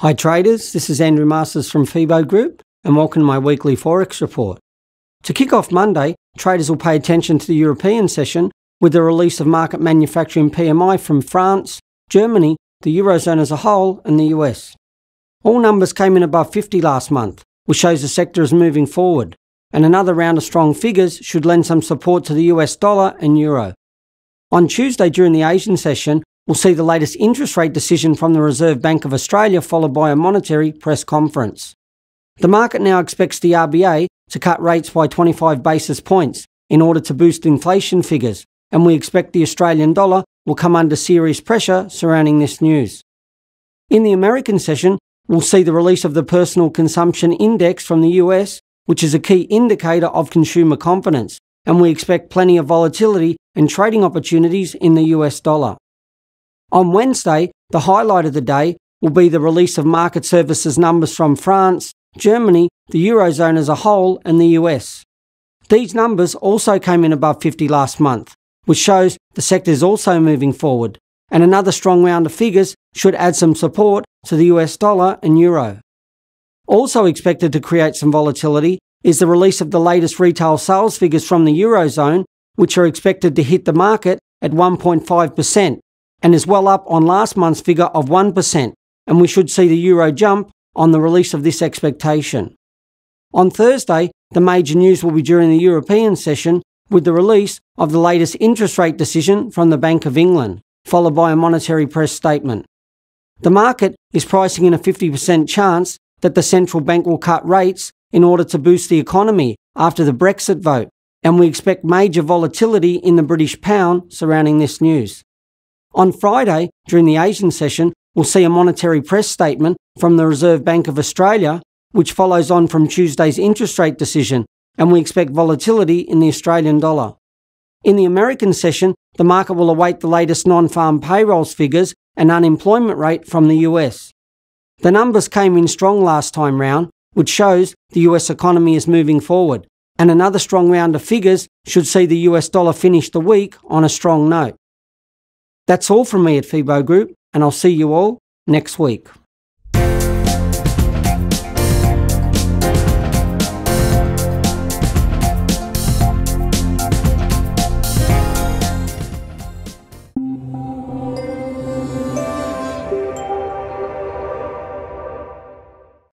Hi traders, this is Andrew Masters from FIBO Group and welcome to my weekly Forex report. To kick off Monday, traders will pay attention to the European session with the release of Markit manufacturing PMI from France, Germany, the Eurozone as a whole, and the US. All numbers came in above 50 last month, which shows the sector is moving forward, and another round of strong figures should lend some support to the US dollar and euro. On Tuesday during the Asian session, we'll see the latest interest rate decision from the Reserve Bank of Australia followed by a monetary press conference. The market now expects the RBA to cut rates by 25 basis points in order to boost inflation figures, and we expect the Australian dollar will come under serious pressure surrounding this news. In the American session, we'll see the release of the Personal Consumption Index from the US, which is a key indicator of consumer confidence, and we expect plenty of volatility and trading opportunities in the US dollar. On Wednesday, the highlight of the day will be the release of Markit services numbers from France, Germany, the Eurozone as a whole, and the US. These numbers also came in above 50 last month, which shows the sector is also moving forward, and another strong round of figures should add some support to the US dollar and euro. Also expected to create some volatility is the release of the latest retail sales figures from the Eurozone, which are expected to hit the market at 1.5%, and is well up on last month's figure of 1%, and we should see the euro jump on the release of this expectation. On Thursday, the major news will be during the European session with the release of the latest interest rate decision from the Bank of England, followed by a monetary press statement. The market is pricing in a 50% chance that the central bank will cut rates in order to boost the economy after the Brexit vote, and we expect major volatility in the British pound surrounding this news. On Friday, during the Asian session, we'll see a monetary press statement from the Reserve Bank of Australia, which follows on from Tuesday's interest rate decision, and we expect volatility in the Australian dollar. In the American session, the market will await the latest non farm payrolls figures and unemployment rate from the US. The numbers came in strong last time round, which shows the US economy is moving forward, and another strong round of figures should see the US dollar finish the week on a strong note. That's all from me at FIBO Group, and I'll see you all next week.